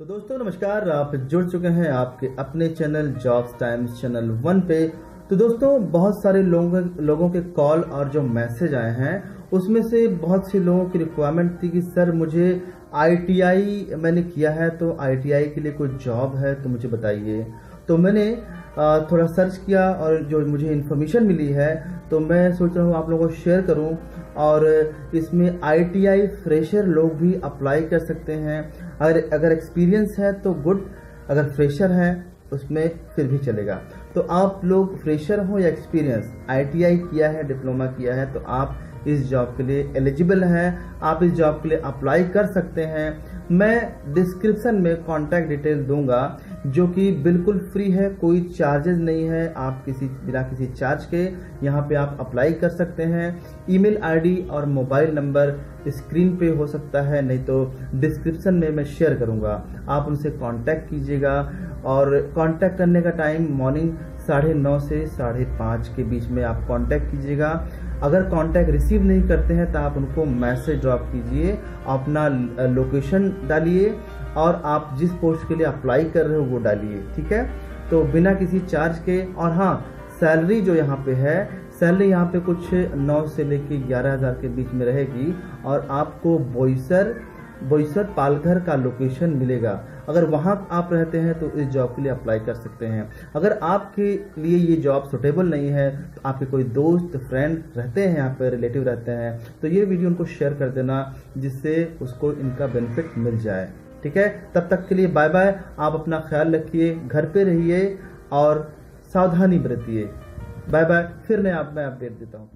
दोस्तों, नमस्कार। आप जुड़ चुके हैं आपके अपने channel Jobs Times channel one पे। तो दोस्तों, बहुत सारे लोगों लोगों के कॉल और जो मैसेज आए हैं, उसमें से बहुत से लोगों की रिक्वायरमेंट थी कि, सर, मुझे आईटीआई मैंने किया है तो आईटीआई के लिए कोई जॉब है तो मुझे बताइए। तो मैंने थोड़ा सर्च किया और जो मुझे इन्फॉर्मेशन मिली है तो मैं सोच रहा हूँ आप लोगों को शेयर करूँ। और इसमें आईटीआई फ्रेशर लोग भी अप्लाई कर सकते हैं। अगर अगर एक्सपीरियंस है तो गुड अगर फ्रेशर है, उसमें फिर भी चलेगा। तो आप लोग फ्रेशर हो या एक्सपीरियंस आईटीआई किया है डिप्लोमा किया है तो आप इस जॉब के लिए एलिजिबल हैं। आप इस जॉब के लिए अप्लाई कर सकते हैं। मैं डिस्क्रिप्शन में कॉन्टैक्ट डिटेल दूँगा, जो कि बिल्कुल फ्री है, कोई चार्जेस नहीं है, आप किसी, बिना किसी चार्ज के यहाँ पे आप अप्लाई कर सकते हैं। ईमेल आईडी और मोबाइल नंबर स्क्रीन पे हो सकता है, नहीं तो डिस्क्रिप्शन में मैं शेयर करूँगा। आप उनसे कांटेक्ट कीजिएगा और कांटेक्ट करने का टाइम मॉर्निंग साढ़े नौ से साढ़े पाँच के बीच में आप कांटेक्ट कीजिएगा। अगर कांटेक्ट रिसीव नहीं करते हैं तो आप उनको मैसेज ड्रॉप कीजिए अपना लोकेशन डालिए और आप जिस पोस्ट के लिए अप्लाई कर रहे हो वो डालिए, ठीक है? तो बिना किसी चार्ज के, और हाँ सैलरी जो यहाँ पे है सैलरी यहाँ पे कुछ नौ से लेके ग्यारह हज़ार के बीच में रहेगी और आपको बोईसर बोईसर पालघर का लोकेशन मिलेगा। अगर वहाँ आप रहते हैं तो इस जॉब के लिए अप्लाई कर सकते हैं। अगर आपके लिए ये जॉब सुटेबल नहीं है तो आपके कोई दोस्त फ्रेंड रहते हैं, यहाँ पर रिलेटिव रहते हैं तो ये वीडियो उनको शेयर कर देना, जिससे उसको इनका बेनिफिट मिल जाए। ठीक है? तब तक के लिए बाय बाय आप अपना ख्याल रखिए, घर पे रहिए और सावधानी बरतिए। बाय बाय फिर मैं आप, मैं अपडेट देता हूँ।